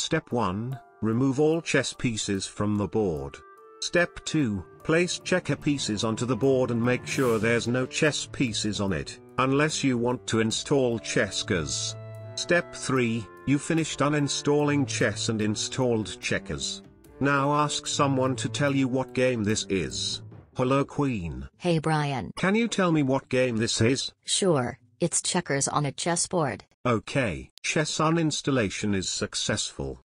Step 1, remove all chess pieces from the board. Step 2, place checker pieces onto the board and make sure there's no chess pieces on it, unless you want to install checkers. Step 3, you finished uninstalling chess and installed checkers. Now ask someone to tell you what game this is. Hello Queen. Hey Brian. Can you tell me what game this is? Sure, it's checkers on a chessboard. Okay, chess uninstallation is successful.